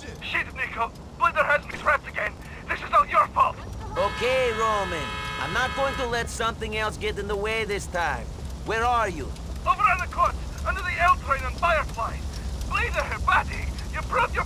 Shit! Shit, Niko. Bledar has me trapped again. This is all your fault. Okay, Roman. I'm not going to let something else get in the way this time. Where are you? Over on the court, under the L train on Firefly. Bledar, buddy, you brought your